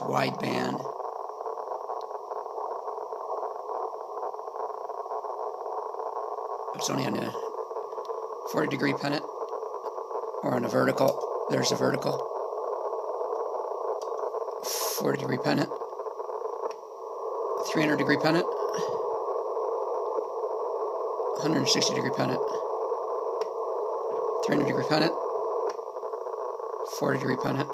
to wideband. It's only on a 40 degree pennant or on a vertical. There's a vertical 40 degree pennant, 300 degree pennant, 160 degree pennant, 300 degree pennant, 40 degree pennant.